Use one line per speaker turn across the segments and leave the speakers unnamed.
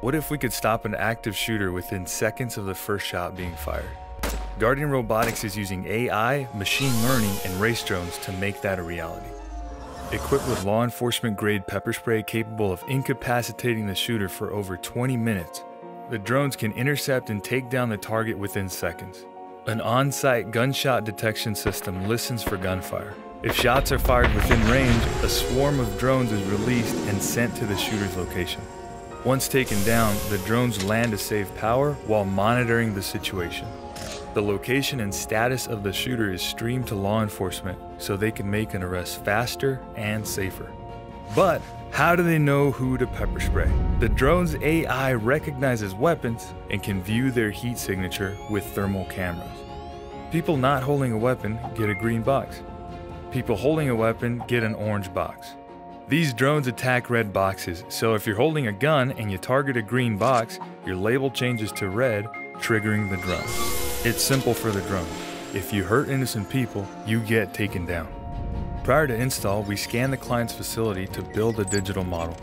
What if we could stop an active shooter within seconds of the first shot being fired? Guardian Robotics is using AI, machine learning, and race drones to make that a reality. Equipped with law enforcement grade pepper spray capable of incapacitating the shooter for over 20 minutes, the drones can intercept and take down the target within seconds. An on site gunshot detection system listens for gunfire. If shots are fired within range, a swarm of drones is released and sent to the shooter's location. Once taken down, the drones land to save power while monitoring the situation. The location and status of the shooter is streamed to law enforcement so they can make an arrest faster and safer. But how do they know who to pepper spray? The drone's AI recognizes weapons and can view their heat signature with thermal cameras. People not holding a weapon get a green box. People holding a weapon get an orange box. These drones attack red boxes, so if you're holding a gun and you target a green box, your label changes to red, triggering the drone. It's simple for the drone. If you hurt innocent people, you get taken down. Prior to install, we scan the client's facility to build a digital model.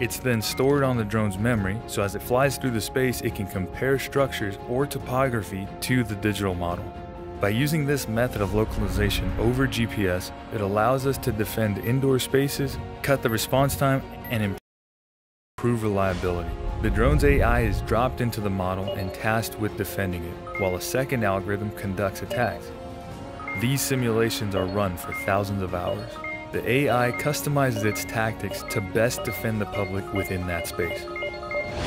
It's then stored on the drone's memory, so as it flies through the space, it can compare structures or topography to the digital model. By using this method of localization over GPS, it allows us to defend indoor spaces, cut the response time, and improve reliability. The drone's AI is dropped into the model and tasked with defending it, while a second algorithm conducts attacks. These simulations are run for thousands of hours. The AI customizes its tactics to best defend the public within that space.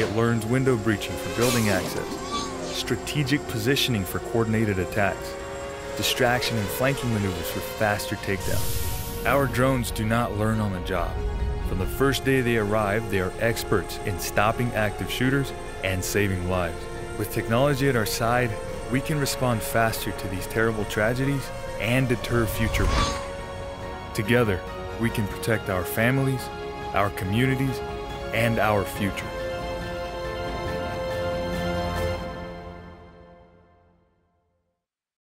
It learns window breaching for building access, strategic positioning for coordinated attacks, distraction and flanking maneuvers for faster takedown. Our drones do not learn on the job. From the first day they arrive, they are experts in stopping active shooters and saving lives. With technology at our side, we can respond faster to these terrible tragedies and deter future ones. Together, we can protect our families, our communities, and our future.